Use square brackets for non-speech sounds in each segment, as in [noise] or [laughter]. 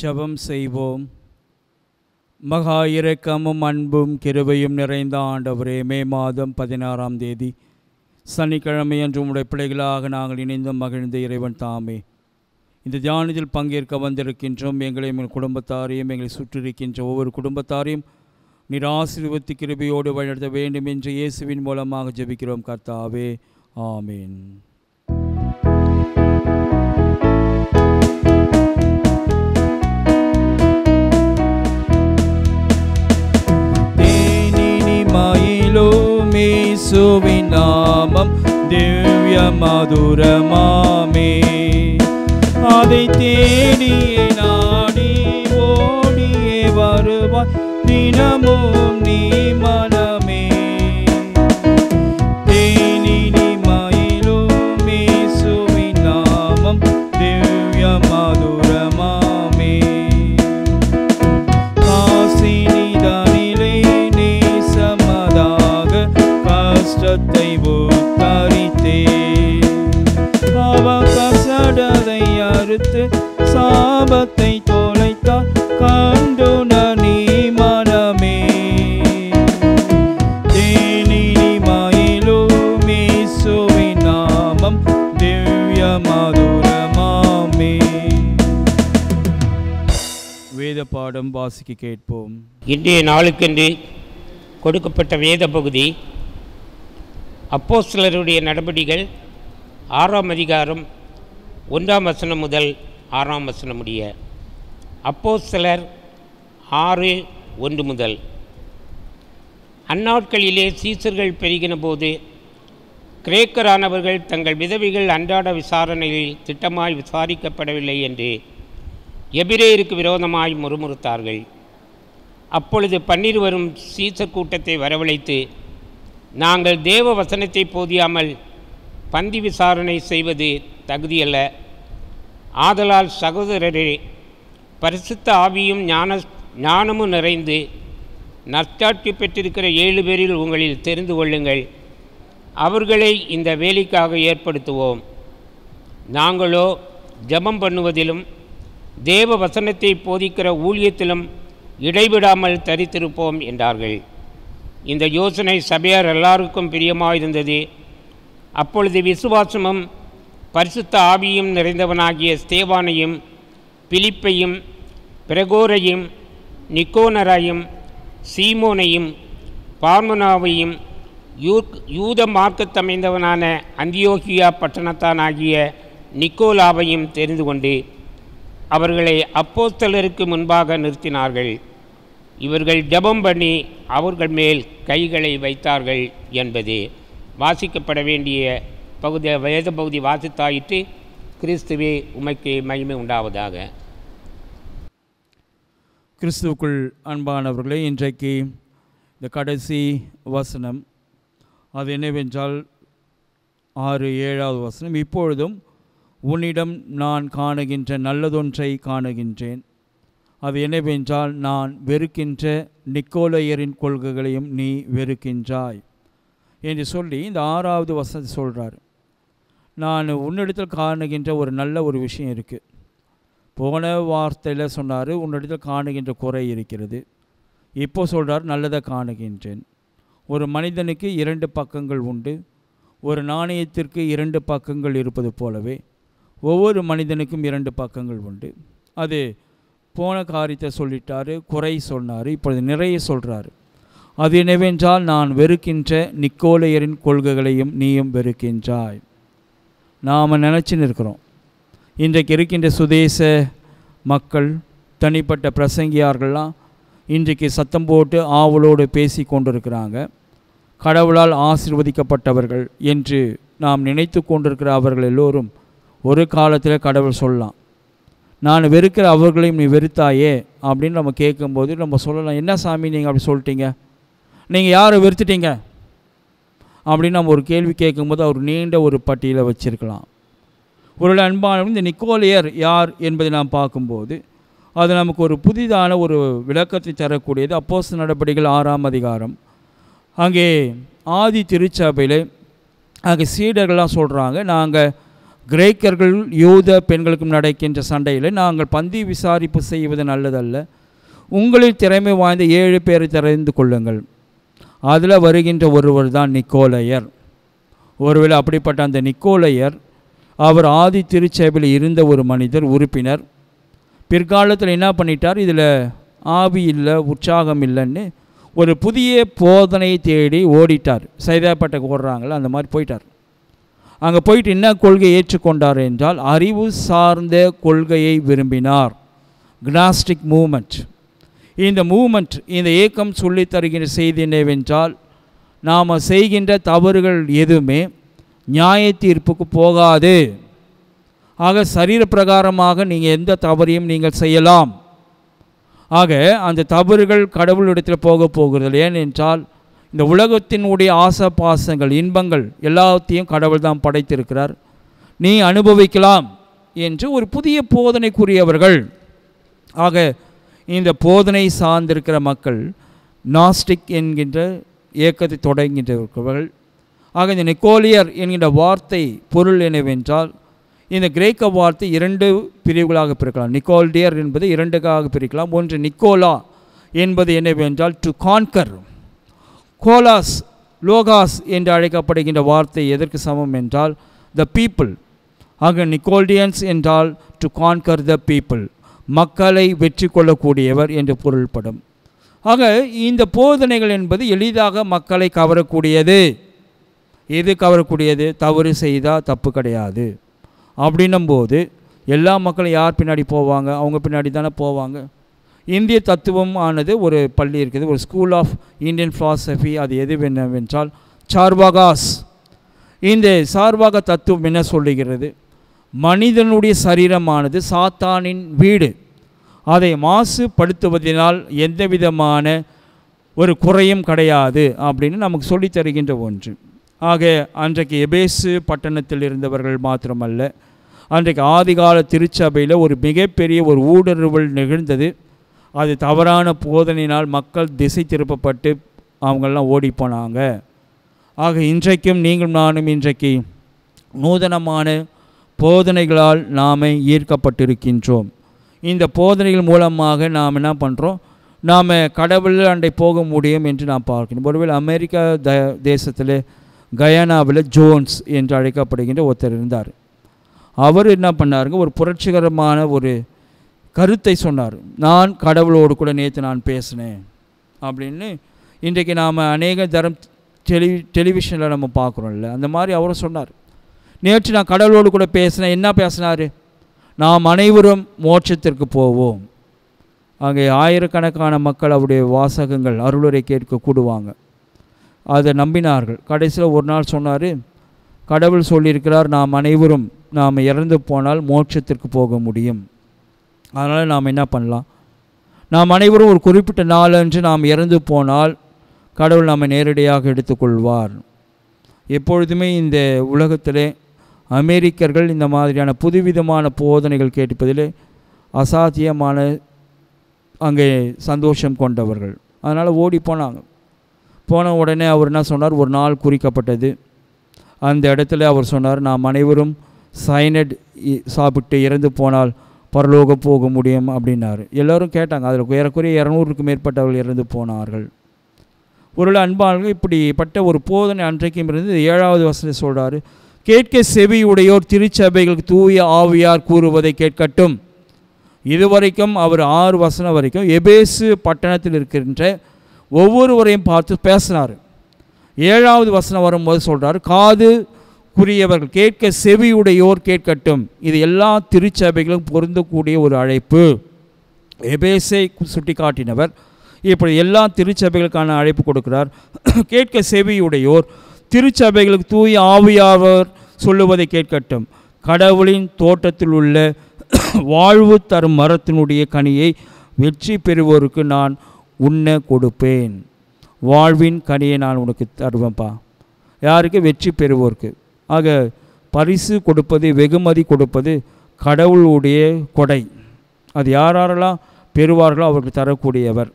ஜபம் செய்வோம். மகா இரக்கமும் அன்பும் கிருபையும் நிறைந்த ஆண்டவரே மே மாதம் பதினாறாம் தேதி சனிக்கிழமை அன்று உம்முடைய பிள்ளைகளாக நாங்கள் இணைந்தும் மகிழ்ந்த இறைவன் தாமே. இந்த தியானத்தில் பங்கேற்க வந்திருக்கின்றோம். எங்களை எங்கள் குடும்பத்தாரையும் எங்களை சுற்றிருக்கின்ற ஒவ்வொரு குடும்பத்தாரையும் நீர் கிருபியோடு கிருபையோடு வழிநடத்த வேண்டும் என்று இயேசுவின் மூலமாக ஜெபிக்கிறோம். கர்த்தாவே ஆமீன். மதுரமாமே. அதை தேடியே நாடி ஓடியே வருவாய். தினமும் நீ வாசிக்க கேட்போம். இன்றைய நாளுக்கென்று கொடுக்கப்பட்ட வேத பகுதி அப்போஸ்தலருடைய நடபடிகள் ஆறாம் அதிகாரம் ஒன்றாம் வசனம் முதல் ஆறாம் வசனம் முடிய அப்போஸ்தலர் ஆறு ஒன்று முதல். அந்நாட்களிலே சீசர்கள் பெருகின போது கிரேக்கரானவர்கள் தங்கள் விதவிகள் அன்றாட விசாரணையில் திட்டமாய் விசாரிக்கப்படவில்லை என்று எபிரேயருக்கு விரோதமாய் முறுமுறுத்தார்கள். அப்பொழுது பன்னீர் வரும் சீச கூட்டத்தை வரவழைத்து நாங்கள் தேவ வசனத்தை போதியாமல் பந்தி விசாரணை செய்வது தகுதியல்ல. ஆதலால் சகோதரரே பரிசுத்த ஆவியும் ஞான ஞானமும் நிறைந்து நற்சாட்சி பெற்றிருக்கிற ஏழு பேரில் உங்களில் தெரிந்து கொள்ளுங்கள். அவர்களை இந்த வேலைக்காக ஏற்படுத்துவோம். நாங்களோ ஜெபம் பண்ணுவதிலும் தேவ வசனத்தை போதிக்கிற ஊழியத்திலும் இடைவிடாமல் தரித்திருப்போம் என்றார்கள். இந்த யோசனை சபையார் எல்லாருக்கும் பிரியமாயிருந்தது. அப்பொழுது விசுவாசமும் பரிசுத்த ஆவியும் நிறைந்தவனாகிய ஸ்தேவானையும் பிலிப்பையும் பிரகோரையும் நிக்கோனரையும் சீமோனையும் பார்மனாவையும் யூ யூத மார்க்கத்தமைந்தவனான அந்தியோகியா பட்டணத்தானாகிய நிக்கோலாவையும் தெரிந்து கொண்டு அவர்களை அப்போஸ்தலருக்கு முன்பாக நிறுத்தினார்கள். இவர்கள் ஜெபம் பண்ணி அவர்கள் மேல் கைகளை வைத்தார்கள் என்பது வாசிக்கப்பட வேண்டிய பகுதி வேத பகுதி வாசித்தாயிற்று. கிறிஸ்துவே உமைக்கு மகிமை உண்டாவதாக. கிறிஸ்துவுக்குள் அன்பானவர்களே இன்றைக்கு இந்த கடைசி வசனம். அது என்னவென்றால் ஆறு ஏழாவது வசனம். இப்பொழுதும் உன்னிடம் நான் காணுகின்ற நல்லதொன்றை காணுகின்றேன். அது என்னவென்றால் நான் வெறுக்கின்ற நிக்கோலையரின் கொள்கைகளையும் நீ வெறுக்கின்றாய். என்று சொல்லி இந்த ஆறாவது வசதி சொல்கிறார் நான் உன்னிடத்தில் காணுகின்ற ஒரு நல்ல ஒரு விஷயம் இருக்குது போன வார்த்தையில் சொன்னார் உன்னிடத்தில் காணுகின்ற குறை இருக்கிறது. இப்போ சொல்கிறார் நல்லதை காணுகின்றேன். ஒரு மனிதனுக்கு இரண்டு பக்கங்கள் உண்டு. ஒரு நாணயத்திற்கு இரண்டு பக்கங்கள் இருப்பது போலவே ஒவ்வொரு மனிதனுக்கும் இரண்டு பக்கங்கள் உண்டு. அது போன காரியத்தை சொல்லிட்டாரு குறை சொன்னார் இப்பொழுது நிறைய சொல்கிறாரு அது என்னவென்றால் நான் வெறுக்கின்ற நிக்கோலையரின் கொள்கைகளையும் நீயும் வெறுக்கின்றாய். நாம் நினச்சின்னு இருக்கிறோம் இன்றைக்கு இருக்கின்ற சுதேச மக்கள் தனிப்பட்ட பிரசங்கியார்கள்லாம் இன்றைக்கு சத்தம் போட்டு ஆவலோடு பேசி கொண்டிருக்கிறாங்க. கடவுளால் ஆசிர்வதிக்கப்பட்டவர்கள் என்று நாம் நினைத்து கொண்டிருக்கிற அவர்கள் எல்லோரும் ஒரு காலத்தில் கடவுள் சொல்லலாம் நான் வெறுக்கிற அவர்களையும் நீ வெறுத்தாயே அப்படின்னு நம்ம கேட்கும்போது நம்ம சொல்லலாம் என்ன சாமி நீங்கள் அப்படி சொல்லிட்டீங்க? நீங்கள் யாரை வெறுத்துட்டீங்க? அப்படின்னு நம்ம ஒரு கேள்வி கேட்கும்போது அவர் நீண்ட ஒரு பட்டியலை வச்சுருக்கலாம். ஒரு அன்பான இந்த நிக்கோலியர் யார் என்பதை நாம் பார்க்கும்போது அது நமக்கு ஒரு புதிதான ஒரு விளக்கத்தை தரக்கூடியது. அப்போஸ் நடவடிக்கைகள் ஆறாம் அதிகாரம். அங்கே ஆதி திருச்சபையில் அங்கே சீடர்கள்லாம் சொல்கிறாங்க நாங்கள் கிரேக்கர்கள் யூத பெண்களுக்கும் நடக்கின்ற சண்டையில் நாங்கள் பந்தி விசாரிப்பு செய்வது நல்லதல்ல. உங்களில் திறமை வாய்ந்த ஏழு பேரை தெரிந்து கொள்ளுங்கள். அதில் வருகின்ற ஒருவர் தான் நிக்கோலையர். ஒருவேளை அப்படிப்பட்ட அந்த நிக்கோலையர் அவர் ஆதி திருச்சபையில் இருந்த ஒரு மனிதர் உறுப்பினர். பிற்காலத்தில் என்ன பண்ணிட்டார்? இதில் ஆவி இல்லை உற்சாகம் இல்லைன்னு ஒரு புதிய போதனை தேடி ஓடிட்டார். சைதாப்பேட்டைக்கு ஓடுறாங்களே அந்த மாதிரி போயிட்டார். அங்கே போயிட்டு என்ன கொள்கையை ஏற்றுக்கொண்டார் என்றால் அறிவு சார்ந்த கொள்கையை விரும்பினார். கினாஸ்டிக் மூமெண்ட் இந்த மூமெண்ட் இந்த ஏக்கம் சொல்லித் தருகின்ற செய்தி என்னவென்றால் நாம் செய்கின்ற தவறுகள் எதுவுமே நியாய தீர்ப்புக்கு போகாது. ஆக சரீர பிரகாரமாக நீங்கள் எந்த தவறையும் நீங்கள் செய்யலாம். ஆக அந்த தவறுகள் கடவுளிடத்தில் போக போகிறது ஏனென்றால் இந்த உலகத்தினுடைய ஆசை பாசங்கள் இன்பங்கள் எல்லாத்தையும் கடவுள் தான் படைத்திருக்கிறார். நீ அனுபவிக்கலாம் என்று ஒரு புதிய போதனைக்குரியவர்கள். ஆக இந்த போதனை சார்ந்திருக்கிற மக்கள் நாஸ்டிக் என்கின்ற இயக்கத்தை தொடங்குகின்றவர்கள் ஆக இந்த நிக்கோலியர் என்கின்ற வார்த்தை பொருள் என்னவென்றால் இந்த கிரேக்க வார்த்தை இரண்டு பிரிவுகளாக பிரிக்கலாம். நிக்கோல்டியர் என்பது இரண்டுக்காக பிரிக்கலாம். ஒன்று நிக்கோலா என்பது என்னவென்றால் டு கான்கர் கோலாஸ் லோகாஸ் என்று அழைக்கப்படுகின்ற வார்த்தை எதற்கு சமம் என்றால் த பீப்புள் ஆக நிக்கோல்டியன்ஸ் என்றால் டு கான்கர் த பீப்புள் மக்களை வெற்றி கொள்ளக்கூடியவர் என்று பொருள்படும். ஆக இந்த போதனைகள் என்பது எளிதாக மக்களை கவரக்கூடியது. எது கவரக்கூடியது? தவறு செய்தால் தப்பு கிடையாது. அப்படின்னும் போது எல்லா மக்களும் யார் பின்னாடி போவாங்க? அவங்க பின்னாடி தானே போவாங்க. இந்திய தத்துவம் ஆனது ஒரு பள்ளி இருக்குது ஒரு ஸ்கூல் ஆஃப் இந்தியன் ஃபிலாசபி அது எது என்னவென்றால் சார்வாகாஸ். இந்த சார்வாக தத்துவம் என்ன சொல்லுகிறது? மனிதனுடைய சரீரமானது சாத்தானின் வீடு. அதை மாசுபடுத்துவதனால் எந்த விதமான ஒரு குறையும் கிடையாது அப்படின்னு நமக்கு சொல்லி தருகின்ற ஒன்று. ஆக அன்றைக்கு எபேசு பட்டணத்தில் இருந்தவர்கள் மாத்திரமல்ல அன்றைக்கு ஆதிகால திருச்சபையில் ஒரு மிகப்பெரிய ஒரு ஊடுருவல் நிகழ்ந்தது. அது தவறான போதனையினால் மக்கள் திசை திருப்பப்பட்டு அவங்கெல்லாம் ஓடி போனாங்க. ஆக இன்றைக்கும் நீங்களும் நானும் இன்றைக்கு நூதனமான போதனைகளால் நாம் ஈர்க்கப்பட்டிருக்கின்றோம். இந்த போதனைகள் மூலமாக நாம் என்ன பண்ணுறோம் நாம் கடவுள் அண்டை போக முடியும் என்று நாம் பார்க்கணும் ஒருவேளை அமெரிக்கா த தேசத்தில் கயானாவில் ஜோன்ஸ் என்று அழைக்கப்படுகின்ற ஒருத்தர் இருந்தார். அவர் என்ன பண்ணாருங்க? ஒரு புரட்சிகரமான ஒரு கருத்தை சொன்னார். நான் கடவுளோடு கூட நேற்று நான் பேசினேன். அப்படின்னு இன்றைக்கு நாம் அநேக தரம் டெலி டெலிவிஷனில் நம்ம பார்க்குறோம்ல அந்த மாதிரி அவரும் சொன்னார். நேற்று நான் கடவுளோடு கூட பேசினேன். என்ன பேசினார்? நாம் அனைவரும் மோட்சத்திற்கு போவோம். அங்கே ஆயிரக்கணக்கான மக்கள் அவருடைய வாசகங்கள் அருளுரை கேட்க கூடுவாங்க. அதை நம்பினார்கள். கடைசியில் ஒரு நாள் சொன்னார் கடவுள் சொல்லியிருக்கிறார் நாம் அனைவரும் நாம் இறந்து போனால் மோட்சத்திற்கு போக முடியும். அதனால் நாம் என்ன பண்ணலாம்? நாம் அனைவரும் ஒரு குறிப்பிட்ட நாளன்று நாம் இறந்து போனால் கடவுள் நம்மை நேரடியாக எடுத்துக்கொள்வார். எப்பொழுதுமே இந்த உலகத்திலே அமெரிக்கர்கள் இந்த மாதிரியான புதுவிதமான போதனைகள் கேட்பதிலே அசாத்தியமான அங்கே சந்தோஷம் கொண்டவர்கள். அதனால் ஓடி போனாங்க. போன உடனே அவர் என்ன சொன்னார்? ஒரு நாள் குறிக்கப்பட்டது. அந்த இடத்துல அவர் சொன்னார் நாம் அனைவரும் சைனட் சாப்பிட்டு இறந்து போனால் பரலோகம் போக முடியும் அப்படின்னாரு. எல்லோரும் கேட்டாங்க அதில் ஏறக்குறைய இரநூறுக்கு மேற்பட்டவர்கள் இறந்து போனார்கள். ஒரு அன்பாளர்கள் இப்படிப்பட்ட ஒரு போதனை அன்றைக்கும் இருந்து ஏழாவது வசனம் சொல்கிறாரு கேட்க செவியுடையோர் திருச்சபைகளுக்கு தூய ஆவியார் கூறுவதை கேட்கட்டும். இதுவரைக்கும் அவர் ஆறு வசனம் வரைக்கும் எபேசு பட்டணத்தில் இருக்கின்ற ஒவ்வொருவரையும் பார்த்து பேசினார். ஏழாவது வசனம் வரும்போது சொல்கிறார் காது குறியவர்கள் கேட்க செவியுடையோர் கேட்கட்டும். இது எல்லா திருச்சபைகளும் பொருந்தக்கூடிய ஒரு அழைப்பு. எபேசை சுட்டி காட்டினவர் இப்படி எல்லா திருச்சபைகளுக்கான அழைப்பு கொடுக்கிறார். [clears throat] கேட்க செவியுடையோர் திருச்சபைகளுக்கு தூய் ஆவியாவர் சொல்லுவதை கேட்கட்டும். கடவுளின் தோட்டத்தில் உள்ள [clears throat] வாழ்வு தரும் மரத்தினுடைய கனியை வெற்றி பெறுவோருக்கு நான் உண்ண கொடுப்பேன். வாழ்வின் கனியை நான் உனக்கு தருவேன்ப்பா. யாருக்கு? வெற்றி பெறுவோருக்கு. ஆக பரிசு கொடுப்பது வெகுமதி கொடுப்பது கடவுளுடைய கொடை. அது யாரெல்லாம் பெறுவார்களோ அவருக்கு தரக்கூடியவர்.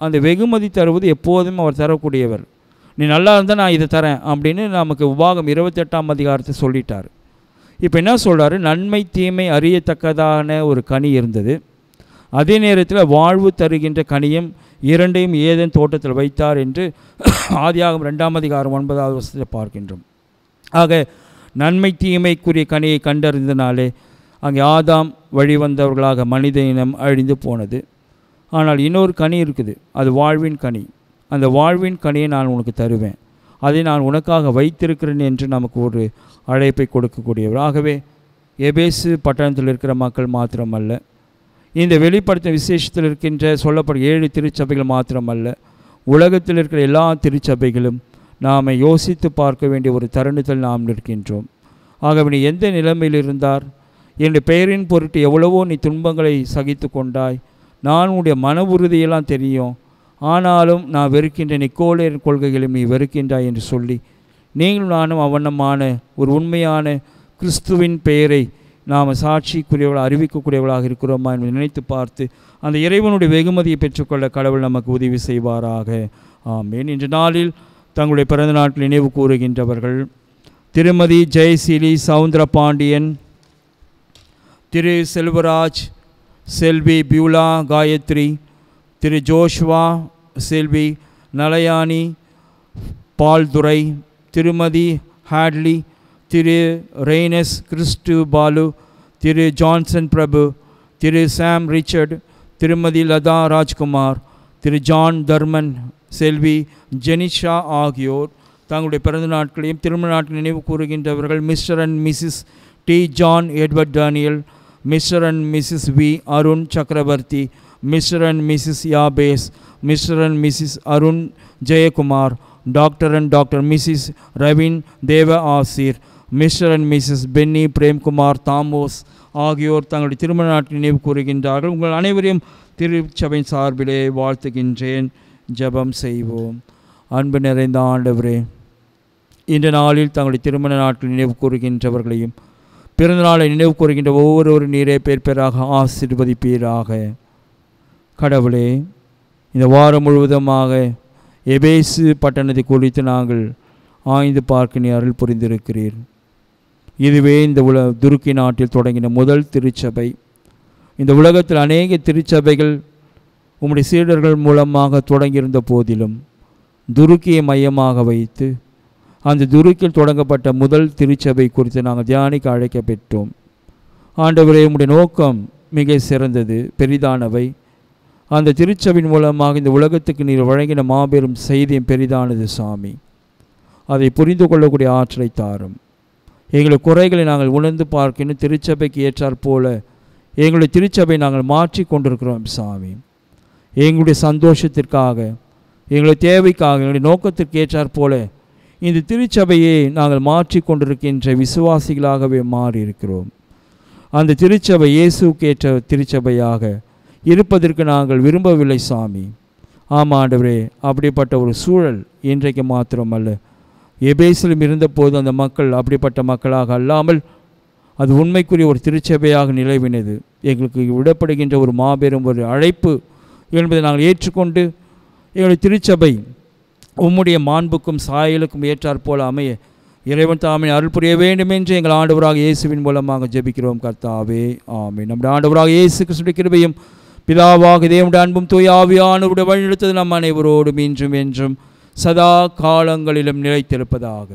அந்த வெகுமதி தருவது எப்போதும் அவர் தரக்கூடியவர். நீ நல்லா இருந்தால் நான் இதை தரேன் அப்படின்னு நமக்கு உபாகம் இருபத்தெட்டாம் அதிகாரத்தை சொல்லிட்டார். இப்போ என்ன சொல்கிறாரு நன்மை தீமை அறியத்தக்கதான ஒரு கனி இருந்தது. அதே நேரத்தில் வாழ்வு தருகின்ற கனியும் இரண்டையும் ஏதேன் தோட்டத்தில் வைத்தார் என்று ஆதியாகம் ரெண்டாம் அதிகாரம் ஒன்பதாவது வருஷத்தில் பார்க்கின்றோம். ஆக நன்மை தீமைக்குரிய கனியை கண்டறிந்தனாலே அங்கே ஆதாம் வழிவந்தவர்களாக மனித இனம் அழிந்து போனது. ஆனால் இன்னொரு கனி இருக்குது. அது வாழ்வின் கனி. அந்த வாழ்வின் கனியை நான் உனக்கு தருவேன். அதை நான் உனக்காக வைத்திருக்கிறேன் என்று நமக்கு ஒரு அழைப்பை கொடுக்கக்கூடியவர். ஆகவே எபேசு பட்டணத்தில் இருக்கிற மக்கள் மாத்திரமல்ல. இந்த வெளிப்படுத்தும் விசேஷத்தில் இருக்கின்ற சொல்லப்படும் ஏழு திருச்சபைகள் மாத்திரமல்ல. உலகத்தில் இருக்கிற எல்லா திருச்சபைகளும் நாம் யோசித்து பார்க்க வேண்டிய ஒரு தருணத்தில் நாம் நிற்கின்றோம். ஆகவே நீ எந்த நிலைமையில் இருந்தார்? என்னுடைய பெயரின் பொருட்டு எவ்வளவோ நீ துன்பங்களை சகித்து கொண்டாய். நான் உன்னுடைய மன உறுதியெல்லாம் தெரியும். ஆனாலும் நான் வெறுக்கின்ற நிக்கோலேர் கொள்கைகளையும் நீ வெறுக்கின்றாய் என்று சொல்லி நீங்களும் நானும் அவனமான ஒரு உண்மையான கிறிஸ்துவின் பெயரை நாம் சாட்சிக்குரியவளாக அறிவிக்கக்கூடியவளாக இருக்கிறோமா என்று நினைத்து பார்த்து அந்த இறைவனுடைய வெகுமதியை பெற்றுக்கொள்ள கடவுள் நமக்கு உதவி செய்வாராக. ஆமேன். இன்று நாளில் தங்களுடைய பிறந்த நாட்டில் நினைவு கூறுகின்றவர்கள் Thirumathi Jayaseeli Soundara Pandian Thiru Selvaraj Selvi Beulah Gayathri Thiru Joshua Selvi Nalayani Paldurai Thirumathi Hedley Thiru Raines Christu Balu Thiru Johnson Prabhu Thiru Sam Richard Thirumathi Latha Rajkumar Thiru John Dharman Selvi Jenisha ஆகியோர் தங்களுடைய பிறந்த நாட்களையும் திருமண நாட்கள் நினைவு கூறுகின்றவர்கள் mister and missus D John Edward Daniel mister and missus V Arun Chakravarthy mister and missus Yabesh mister and missus Arun Jayakumar doctor and doctor missus Raveen Deva Asir mister and missus Benny Premkumar Thomas ஆகியோர் தங்களுடைய திருமண நாட்டில் நினைவு கூறுகின்றார்கள். உங்கள் அனைவரையும் திருச்சபையின் சார்பிலே வாழ்த்துகின்றேன். ஜெபம் செய்வோம். அன்பு நிறைந்த ஆண்டவரே இந்த நாளில் தங்களுடைய திருமண நாட்கள் நினைவு கூறுகின்றவர்களையும் பிறந்த நாளை நினைவு கூறுகின்ற ஒவ்வொரு நீரே பேர் பேராக கடவுளே இந்த வாரம் முழுவதுமாக எபேசு பட்டணத்தை குறித்து நாங்கள் ஆய்ந்து பார்க்க நீ அருள் புரிந்திருக்கிறீர். இதுவே இந்த உல துருக்கி நாட்டில் தொடங்கின முதல் திருச்சபை. இந்த உலகத்தில் அநேக திருச்சபைகள் உம்முடைய சீடர்கள் மூலமாக தொடங்கியிருந்த போதிலும் துருக்கியை மையமாக வைத்து அந்த துருக்கியில் தொடங்கப்பட்ட முதல் திருச்சபை குறித்து நாங்கள் தியானிக்க அழைக்கப்பெற்றோம். ஆண்டவரே உம்முடைய நோக்கம் மிக சிறந்தது பெரிதானவை. அந்த திருச்சபின் மூலமாக இந்த உலகத்துக்கு நீர் வழங்கின மாபெரும் செய்தியும் பெரிதானது சாமி. அதை புரிந்து கொள்ளக்கூடிய ஆற்றலை தாரும். எங்களுடைய குறைகளை நாங்கள் உணர்ந்து பார்க்கணும் திருச்சபைக்கு ஏற்றாற் போல எங்களுடைய திருச்சபை நாங்கள் மாற்றி கொண்டிருக்கிறோம் சாமி. எங்களுடைய சந்தோஷத்திற்காக எங்களுடைய தேவைக்காக எங்களுடைய நோக்கத்திற்கு ஏற்றாற் போல இந்த திருச்சபையை நாங்கள் மாற்றி கொண்டிருக்கின்ற விசுவாசிகளாகவே மாறியிருக்கிறோம். அந்த திருச்சபை இயேசுக்கு ஏற்ற திருச்சபையாக இருப்பதற்கு நாங்கள் விரும்பவில்லை சாமி. ஆமாம் ஆண்டவரே அப்படிப்பட்ட ஒரு சூழல் இன்றைக்கு மாத்திரமல்ல. எபேசிலும் இருந்தபோது அந்த மக்கள் அப்படிப்பட்ட மக்களாக அல்லாமல் அது உண்மைக்குரிய ஒரு திருச்சபையாக நிலவினது. எங்களுக்கு விடப்படுகின்ற ஒரு மாபெரும் ஒரு அழைப்பு என்பதை நாங்கள் ஏற்றுக்கொண்டு எங்களுடைய திருச்சபை உம்முடைய மாண்புக்கும் சாயலுக்கும் ஏற்றாற்போல் அமைய இறைவன் தாமே அருள் புரிய வேண்டும் என்று எங்கள் ஆண்டவராக இயேசுவின் மூலமாக ஜெபிக்கிறோம். கர்த்தாவே ஆமே நம்முடைய ஆண்டவராக இயேசு கிருஷ்ணுடைய கிருபையும் பிதாவாக தேவனுடைய அன்பும் தூயாவியானவருடைய வழிநடத்தது நம் அனைவரோடும் இன்றும் என்றும் சதா காலங்களிலும் நிலைத்திருப்பதாக.